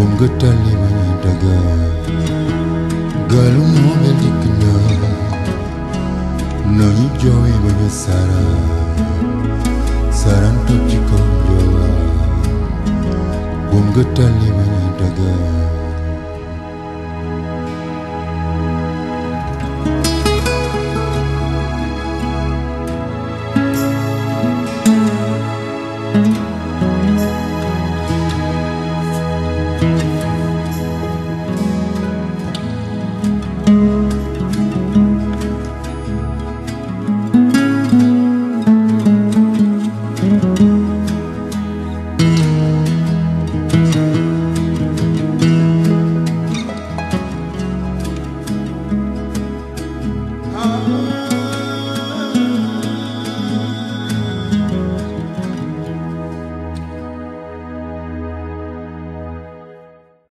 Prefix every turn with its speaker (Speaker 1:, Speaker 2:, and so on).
Speaker 1: wongatali mana daga galu mobe dikna nani jowi mana sara saran to jiko jowa
Speaker 2: wongatali mana daga Thank you.